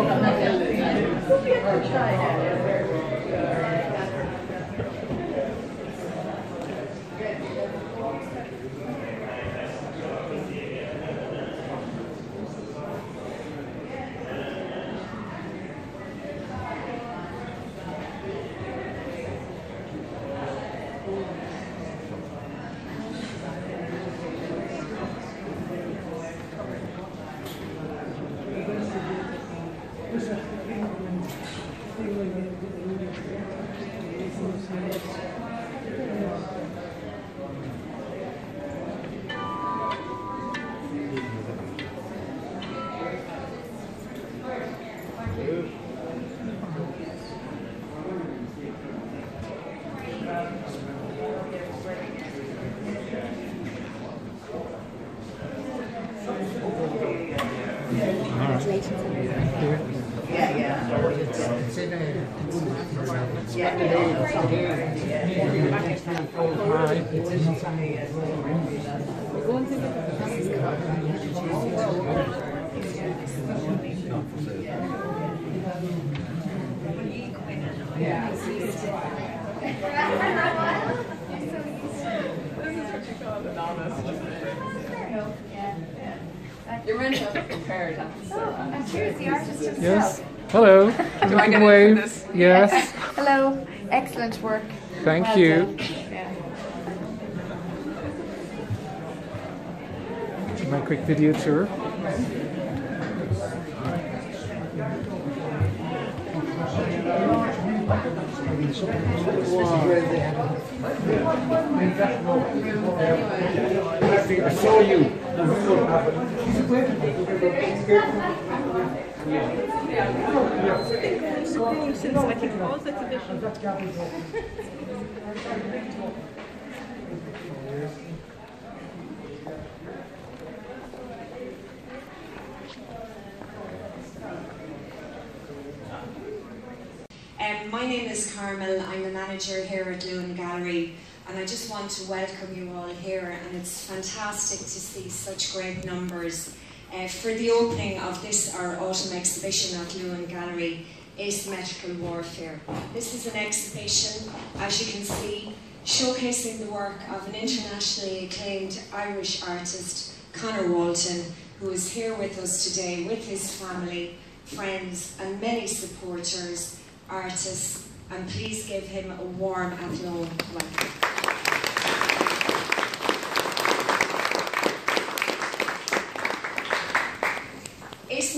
Thank you. To have prepared, haven't you? And here's the oh, artist himself. Yes. Hello. Do I get Wave. into this? Yes. Hello. Excellent work. Thank Well you. Yeah. My quick video tour. I saw you. Um, my name is Carmel. I'm the manager here at Luan Gallery, and I just want to welcome you all here. And it's fantastic to see such great numbers uh, for the opening of this our autumn exhibition at Luan Gallery, Asymmetrical Warfare. This is an exhibition, as you can see, showcasing the work of an internationally acclaimed Irish artist, Conor Walton, who is here with us today with his family, friends, and many supporters artists, and please give him a warm and long welcome.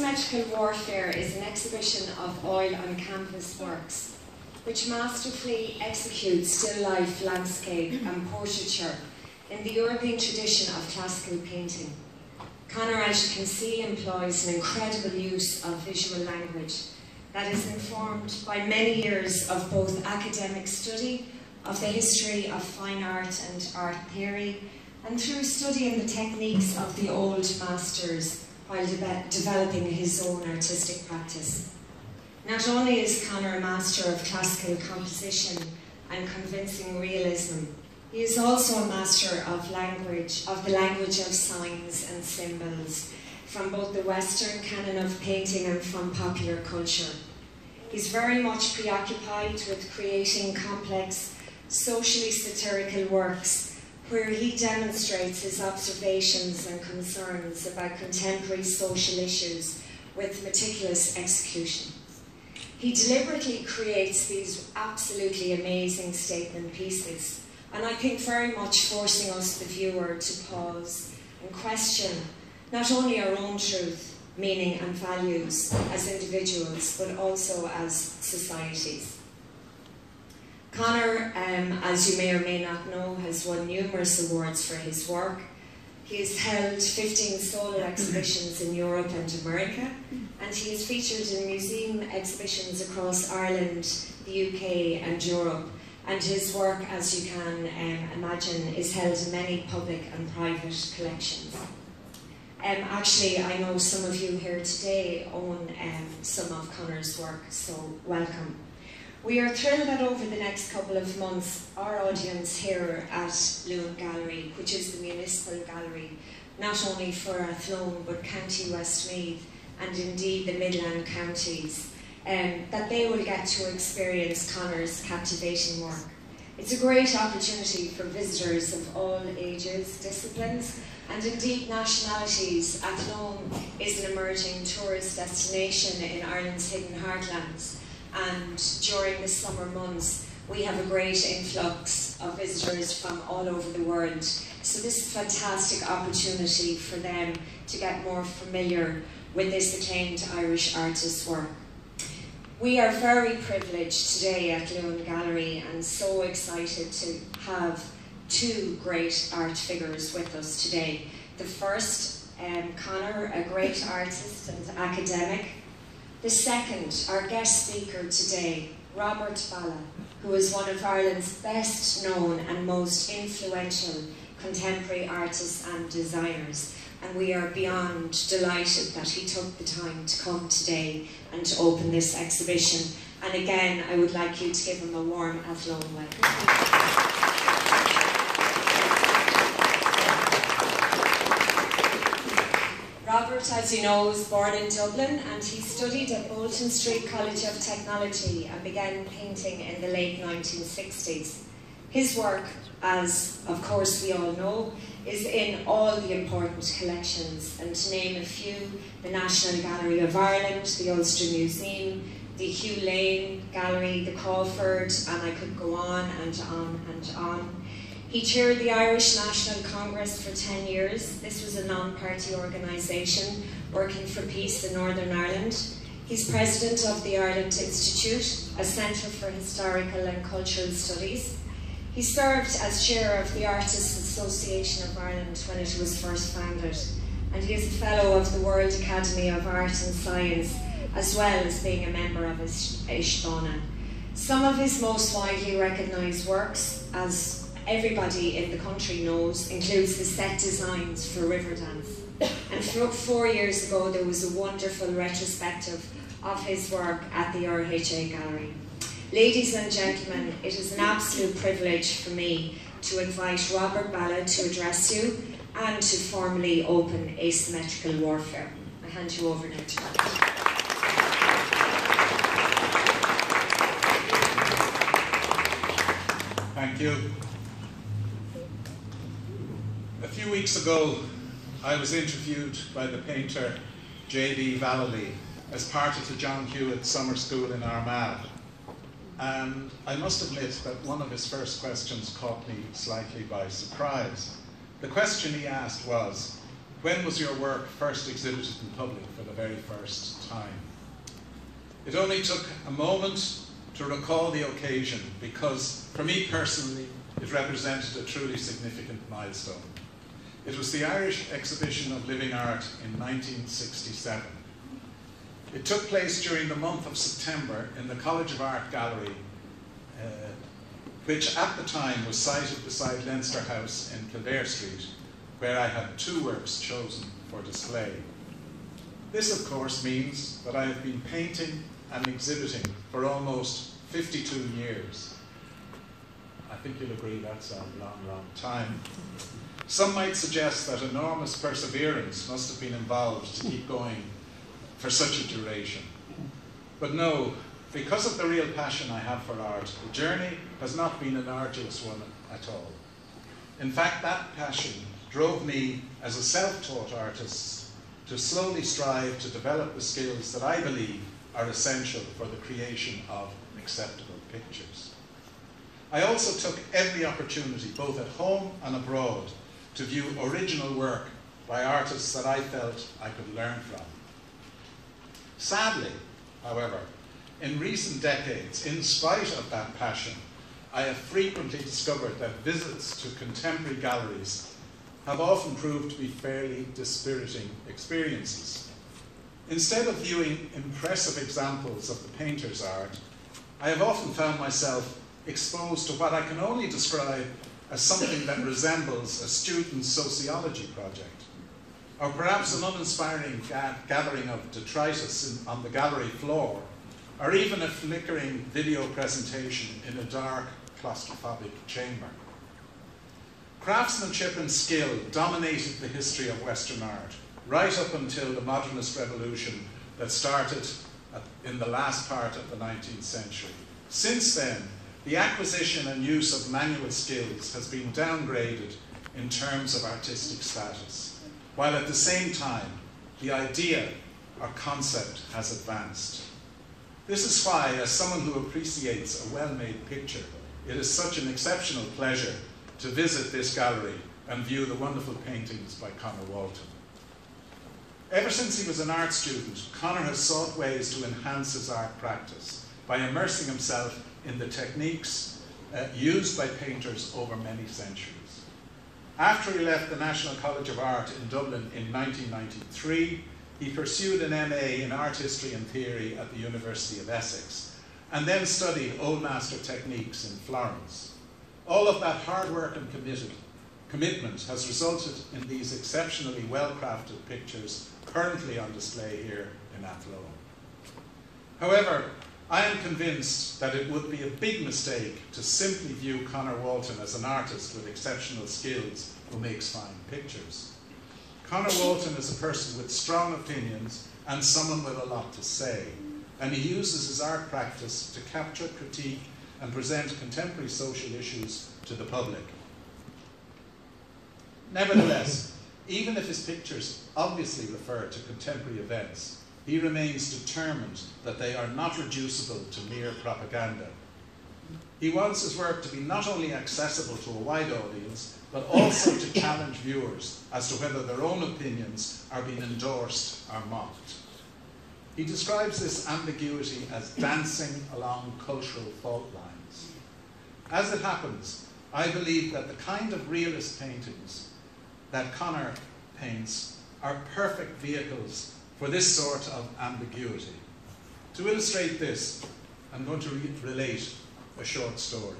Asymmetrical Warfare is an exhibition of oil on canvas works, which masterfully executes still life, landscape, and portraiture in the European tradition of classical painting. Conor, as you can see, employs an incredible use of visual language that is informed by many years of both academic study of the history of fine art and art theory, and through studying the techniques of the old masters while de- developing his own artistic practice. Not only is Conor a master of classical composition and convincing realism, he is also a master of language, of the language of signs and symbols, from both the Western canon of painting and from popular culture. He's very much preoccupied with creating complex, socially satirical works where he demonstrates his observations and concerns about contemporary social issues with meticulous execution. He deliberately creates these absolutely amazing statement pieces, and I think very much forcing us, the viewer, to pause and question not only our own truth, meaning, and values as individuals, but also as societies. Conor, um, as you may or may not know, has won numerous awards for his work. He has held 15 solo exhibitions in Europe and America, and he is featured in museum exhibitions across Ireland, the UK, and Europe. And his work, as you can um, imagine, is held in many public and private collections. Um, actually, I know some of you here today own um, some of Conor's work, so welcome. We are thrilled that over the next couple of months, our audience here at Luan Gallery, which is the municipal gallery, not only for Athlone but County Westmeath and indeed the Midland counties, um, that they will get to experience Conor's captivating work. It's a great opportunity for visitors of all ages, disciplines, and indeed nationalities. Athlone is an emerging tourist destination in Ireland's hidden heartlands, and during the summer months, we have a great influx of visitors from all over the world. So this is a fantastic opportunity for them to get more familiar with this acclaimed Irish artist's work. We are very privileged today at Luan Gallery and so excited to have two great art figures with us today. The first, um, Conor, a great artist and academic. The second, our guest speaker today, Robert Ballagh, who is one of Ireland's best known and most influential contemporary artists and designers and we are beyond delighted that he took the time to come today and to open this exhibition. And again, I would like you to give him a warm Athlone welcome. As you know, was born in Dublin and he studied at Bolton Street College of Technology and began painting in the late 1960s. His work, as of course we all know, is in all the important collections, and to name a few, the National Gallery of Ireland, the Ulster Museum, the Hugh Lane Gallery, the Crawford, and I could go on and on and on. He chaired the Irish National Congress for 10 years. This was a non-party organisation working for peace in Northern Ireland. He's president of the Ireland Institute, a centre for historical and cultural studies. He served as chair of the Artists Association of Ireland when it was first founded, and he is a fellow of the World Academy of Art and Science, as well as being a member of Aosdána. Some of his most widely recognised works, as everybody in the country knows, includes the set designs for Riverdance. And four years ago, there was a wonderful retrospective of his work at the RHA Gallery. Ladies and gentlemen, it is an absolute privilege for me to invite Robert Ballagh to address you and to formally open asymmetrical warfare. I hand you over now to Robert. Thank you. A few weeks ago, I was interviewed by the painter J.B. Vallely as part of the John Hewitt Summer School in Armagh. And I must admit that one of his first questions caught me slightly by surprise. The question he asked was, when was your work first exhibited in public for the very first time? It only took a moment to recall the occasion because, for me personally, it represented a truly significant milestone. It was the Irish Exhibition of Living Art in 1967. It took place during the month of September in the College of Art Gallery, uh, which at the time was sited beside Leinster House in Kildare Street, where I had two works chosen for display. This, of course, means that I have been painting and exhibiting for almost 52 years. I think you'll agree that's a long, long time. Some might suggest that enormous perseverance must have been involved to keep going for such a duration. But no, because of the real passion I have for art, the journey has not been an arduous one at all. In fact, that passion drove me as a self-taught artist to slowly strive to develop the skills that I believe are essential for the creation of acceptable pictures. I also took every opportunity, both at home and abroad, to view original work by artists that I felt I could learn from. Sadly, however, in recent decades, in spite of that passion, I have frequently discovered that visits to contemporary galleries have often proved to be fairly dispiriting experiences. Instead of viewing impressive examples of the painter's art, I have often found myself exposed to what I can only describe as something that resembles a student's sociology project or perhaps an uninspiring ga gathering of detritus in, on the gallery floor, or even a flickering video presentation in a dark, claustrophobic chamber. Craftsmanship and skill dominated the history of Western art, right up until the modernist revolution that started in the last part of the 19th century. Since then, the acquisition and use of manual skills has been downgraded in terms of artistic status, while at the same time, the idea or concept has advanced. This is why, as someone who appreciates a well made picture, it is such an exceptional pleasure to visit this gallery and view the wonderful paintings by Conor Walton. Ever since he was an art student, Conor has sought ways to enhance his art practice by immersing himself in the techniques uh, used by painters over many centuries. After he left the National College of Art in Dublin in 1993, he pursued an MA in art history and theory at the University of Essex, and then studied Old Master techniques in Florence. All of that hard work and commitment has resulted in these exceptionally well-crafted pictures currently on display here in Athlone. However, I am convinced that it would be a big mistake to simply view Conor Walton as an artist with exceptional skills who makes fine pictures. Conor Walton is a person with strong opinions and someone with a lot to say, and he uses his art practice to capture, critique, and present contemporary social issues to the public. Nevertheless, even if his pictures obviously refer to contemporary events, he remains determined that they are not reducible to mere propaganda. He wants his work to be not only accessible to a wide audience, but also to challenge viewers as to whether their own opinions are being endorsed or mocked. He describes this ambiguity as dancing along cultural fault lines. As it happens, I believe that the kind of realist paintings that Conor paints are perfect vehicles for this sort of ambiguity. To illustrate this, I'm going to re relate a short story.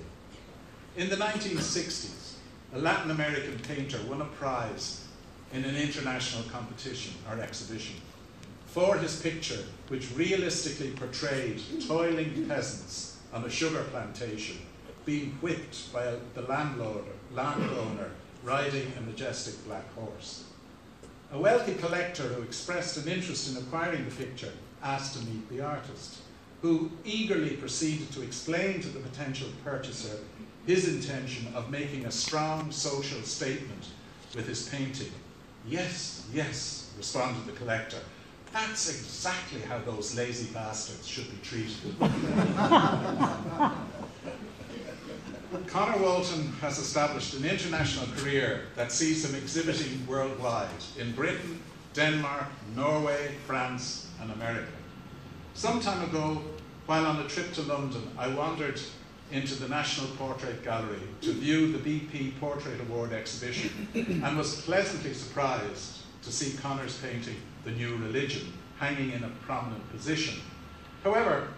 In the 1960s, a Latin American painter won a prize in an international competition or exhibition for his picture, which realistically portrayed toiling peasants on a sugar plantation being whipped by the landlord, landowner riding a majestic black horse. A wealthy collector who expressed an interest in acquiring the picture asked to meet the artist, who eagerly proceeded to explain to the potential purchaser his intention of making a strong social statement with his painting. Yes, yes, responded the collector. That's exactly how those lazy bastards should be treated. Conor Walton has established an international career that sees him exhibiting worldwide in Britain, Denmark, Norway, France, and America. Some time ago, while on a trip to London, I wandered into the National Portrait Gallery to view the BP Portrait Award exhibition and was pleasantly surprised to see Conor's painting, The New Religion, hanging in a prominent position. However,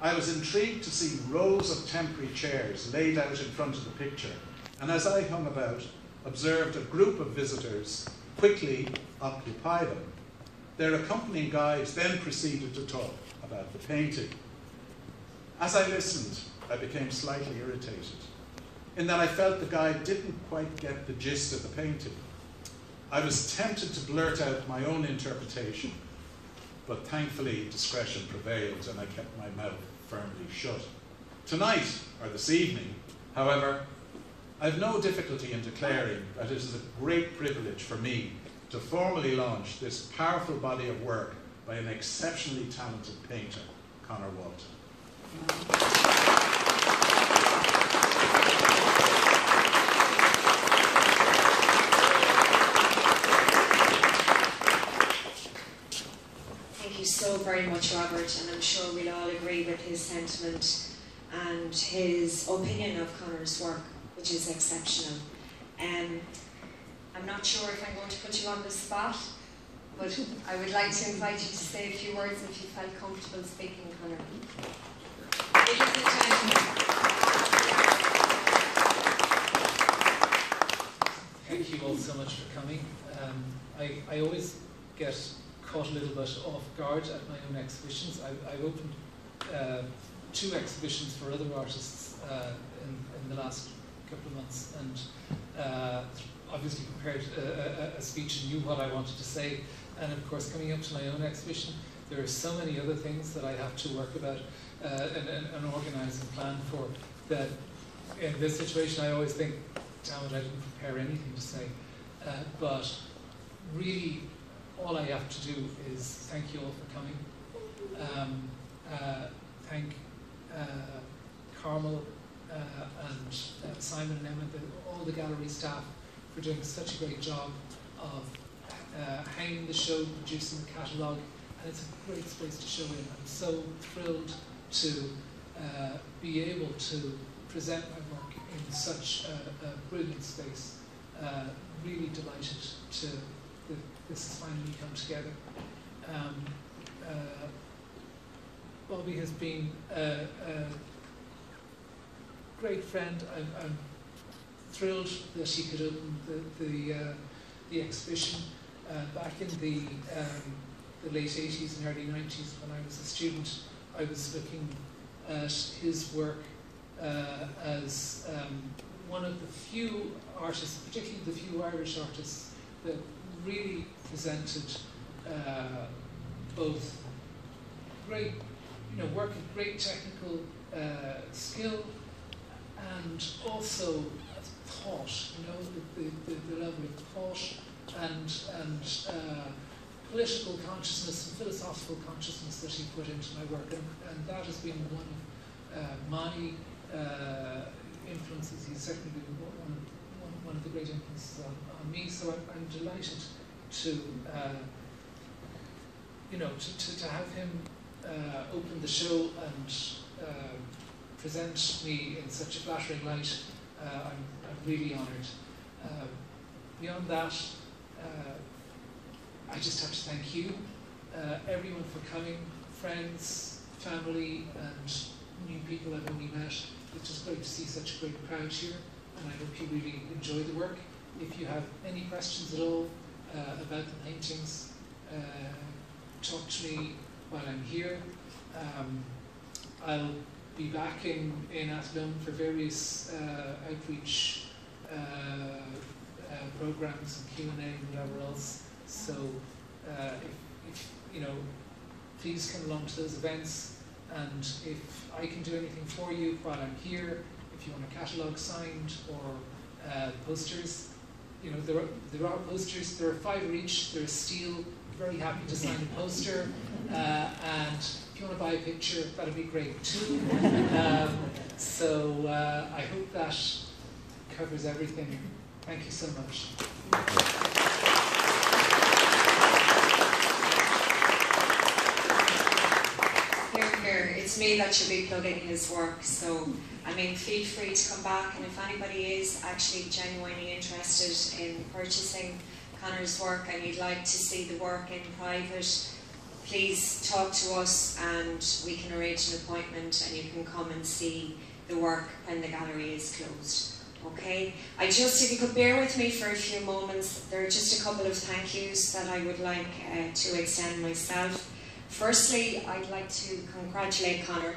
I was intrigued to see rows of temporary chairs laid out in front of the picture, and as I hung about, observed a group of visitors quickly occupy them. Their accompanying guides then proceeded to talk about the painting. As I listened, I became slightly irritated, in that I felt the guide didn't quite get the gist of the painting. I was tempted to blurt out my own interpretation but thankfully discretion prevailed and I kept my mouth firmly shut. Tonight, or this evening, however, I've no difficulty in declaring that it is a great privilege for me to formally launch this powerful body of work by an exceptionally talented painter, Conor Walton. so very much, Robert, and I'm sure we'll all agree with his sentiment and his opinion of Conor's work, which is exceptional. Um, I'm not sure if I'm going to put you on the spot, but I would like to invite you to say a few words if you felt comfortable speaking, Conor. Ladies and gentlemen. Thank you all so much for coming. Um, I, I always get caught a little bit off guard at my own exhibitions. I, have opened uh, two exhibitions for other artists uh, in, in, the last couple of months and uh, obviously prepared a, a, a, speech and knew what I wanted to say. and of course coming up to my own exhibition, there are so many other things that I have to work about uh, and, and, and organise and plan for that in this situation I always think, damn it, I didn't prepare anything to say. Uh, but really, all I have to do is thank you all for coming. Um, uh, thank uh, Carmel uh, and uh, Simon and Emma, the, all the gallery staff, for doing such a great job of uh, hanging the show, producing the catalogue, and it's a great space to show in. I'm so thrilled to be able to present my work in such a, a brilliant space. Really delighted to this has finally come together. Um, uh, Bobby has been a, a great friend. I'm, I'm thrilled that he could open the, the, uh, the exhibition uh, back in the, um, the late 80s and early 90s when I was a student. I was looking at his work uh, as um, one of the few artists, particularly the few Irish artists, that really presented uh, both great, you know, work of great technical uh, skill and also thought, you know, the, the, the level of thought and, and uh, political consciousness and philosophical consciousness that he put into my work. And, and that has been one of uh, my uh, influences. He's certainly been one, one, one of the great influences on, me. So I'm, I'm delighted to, uh, you know, to, to, to have him uh, open the show and uh, present me in such a flattering light. Uh, I'm, I'm really honoured. Uh, beyond that, uh, I just have to thank you, everyone for coming, friends, family, and new people I've only met. It's just great to see such a great crowd here, and I hope you really enjoy the work. If you have any questions at all uh, about the paintings, uh, talk to me while I'm here. Um, I'll be back in, in Athlone for various uh, outreach programs and Q&A and whatever else. So uh, if, if, you know, please come along to those events and if I can do anything for you while I'm here, if you want a catalogue signed or uh, posters, you know, there are, there are posters, there are five each, they're steel, very happy to sign a poster, uh, and if you want to buy a picture, that'd be great too. Um, so uh, I hope that covers everything. Thank you so much. Here, here, it's me that should be plugging his work. So, I mean, feel free to come back, and if anybody is actually genuinely interested in purchasing Conor's work and you'd like to see the work in private, please talk to us and we can arrange an appointment and you can come and see the work when the gallery is closed. Okay? I just, if you could bear with me for a few moments, there are just a couple of thank yous that I would like uh, to extend myself. Firstly, I'd like to congratulate Conor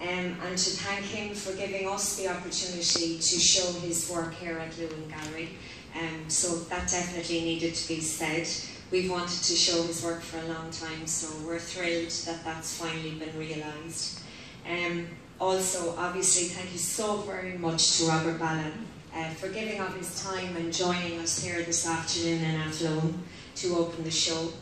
um, and to thank him for giving us the opportunity to show his work here at Luan Gallery. Um, so that definitely needed to be said. We've wanted to show his work for a long time, so we're thrilled that that's finally been realised. Um, also, obviously, thank you so very much to Robert Ballagh uh, for giving up his time and joining us here this afternoon in Athlone to open the show.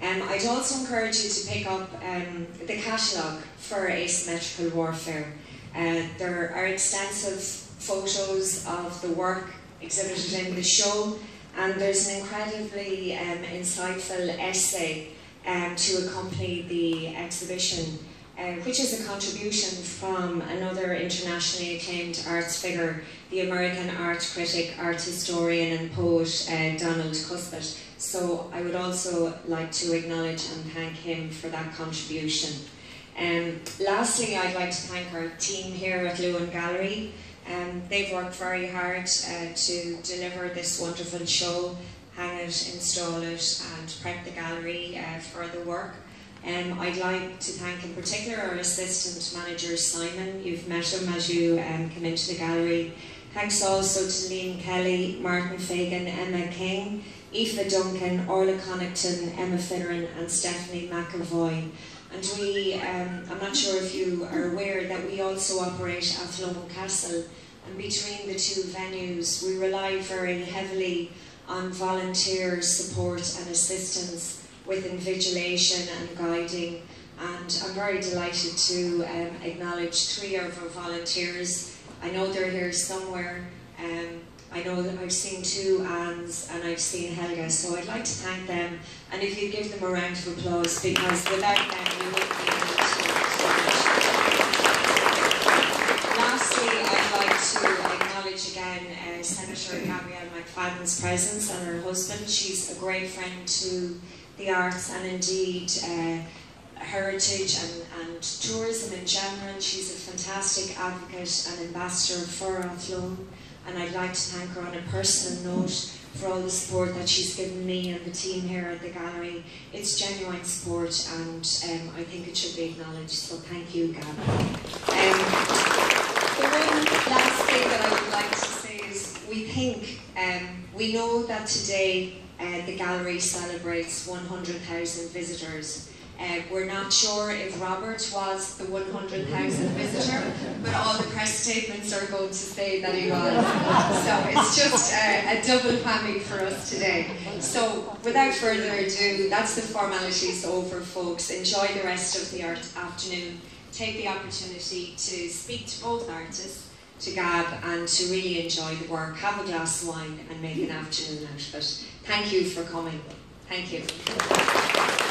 Um, I'd also encourage you to pick up um, the catalogue for asymmetrical warfare. Uh, there are extensive photos of the work exhibited in the show, and there's an incredibly um, insightful essay um, to accompany the exhibition, uh, which is a contribution from another internationally acclaimed arts figure, the American art critic, art historian, and poet uh, Donald Kuspit. So I would also like to acknowledge and thank him for that contribution. Um, lastly, I'd like to thank our team here at Luan Gallery. Um, they've worked very hard uh, to deliver this wonderful show, hang it, install it, and prep the gallery uh, for the work. Um, I'd like to thank in particular our assistant manager Simon. You've met him as you um, come into the gallery. Thanks also to Liam Kelly, Martin Fagan, Emma King, Aoife Duncan, Orla Connaughton, Emma Finneran and Stephanie McAvoy. And we, um, I'm not sure if you are aware that we also operate at Athlone Castle and between the two venues we rely very heavily on volunteer support and assistance with invigilation and guiding and I'm very delighted to um, acknowledge three of our volunteers. I know they're here somewhere. Um, I know that I've seen two Anns and I've seen Helga, so I'd like to thank them. And if you give them a round of applause, because without them, we wouldn't be able to. Lastly, I'd like to acknowledge again uh, Senator Gabrielle McFadden's presence and her husband. She's a great friend to the arts and indeed. Uh, heritage and, and tourism in general. She's a fantastic advocate and ambassador for Athlone and I'd like to thank her on a personal note for all the support that she's given me and the team here at the gallery. It's genuine support and um, I think it should be acknowledged, so thank you Gab. Um, the one last thing that I would like to say is we think, um, we know that today uh, the gallery celebrates 100,000 visitors uh, we're not sure if Robert was the 100,000 visitor, but all the press statements are going to say that he was. So it's just a, a double whammy for us today. So without further ado, that's the formalities over, folks. Enjoy the rest of the afternoon. Take the opportunity to speak to both artists, to Gab, and to really enjoy the work. Have a glass of wine and make an afternoon out of it. Thank you for coming. Thank you.